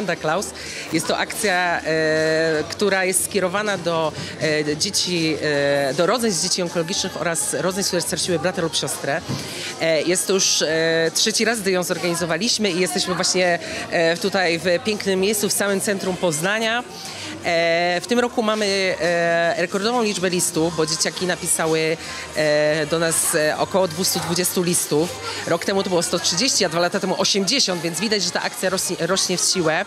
Panda Klaus. Jest to akcja, e, która jest skierowana do e, dzieci, e, do rodzeństw dzieci onkologicznych oraz rodzeństw, które straciły brata lub siostrę. Jest to już trzeci raz, gdy ją zorganizowaliśmy i jesteśmy właśnie tutaj w pięknym miejscu w samym centrum Poznania. E, W tym roku mamy e, rekordową liczbę listów, bo dzieciaki napisały e, do nas około 220 listów. Rok temu to było 130, a dwa lata temu 80, więc widać, że ta akcja rośnie, rośnie w siłę.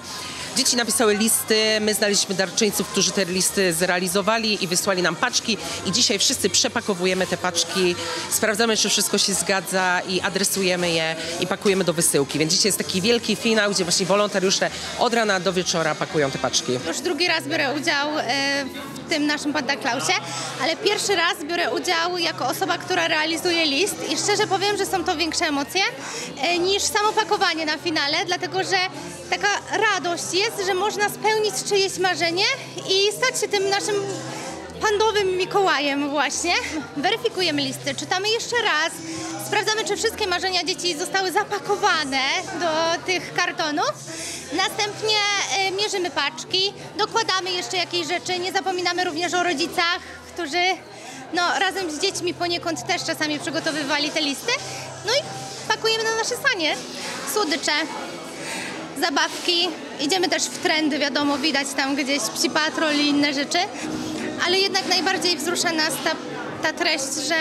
Dzieci napisały listy, my znaleźliśmy darczyńców, którzy te listy zrealizowali i wysłali nam paczki i dzisiaj wszyscy przepakowujemy te paczki, sprawdzamy, czy wszystko się zgadza i adresujemy je i pakujemy do wysyłki. Więc dzisiaj jest taki wielki finał, gdzie właśnie wolontariusze od rana do wieczora pakują te paczki. Już drugi raz biorę udział e, w tym naszym Panda Klausie, ale pierwszy raz biorę udział jako osoba, która realizuje list i szczerze powiem, że są to większe emocje e, niż samo pakowanie na finale, dlatego że taka radość jest, że można spełnić czyjeś marzenie i stać się tym naszym pandowym Mikołajem właśnie. Weryfikujemy listy, czytamy jeszcze raz, sprawdzamy, czy wszystkie marzenia dzieci zostały zapakowane do tych kartonów. Następnie mierzymy paczki, dokładamy jeszcze jakieś rzeczy, nie zapominamy również o rodzicach, którzy no, razem z dziećmi poniekąd też czasami przygotowywali te listy. No i pakujemy na nasze sanie słodycze, zabawki. Idziemy też w trendy, wiadomo, widać tam gdzieś psi patrol i inne rzeczy. Ale jednak najbardziej wzrusza nas ta, ta treść, że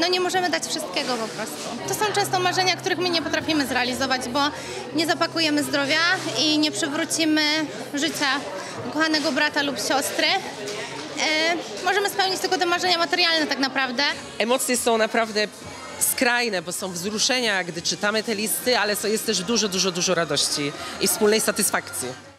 no nie możemy dać wszystkiego po prostu. To są często marzenia, których my nie potrafimy zrealizować, bo nie zapakujemy zdrowia i nie przywrócimy życia kochanego brata lub siostry. E, możemy spełnić tylko te marzenia materialne tak naprawdę. Emocje są naprawdę skrajne, bo są wzruszenia, gdy czytamy te listy, ale jest też dużo, dużo, dużo radości i wspólnej satysfakcji.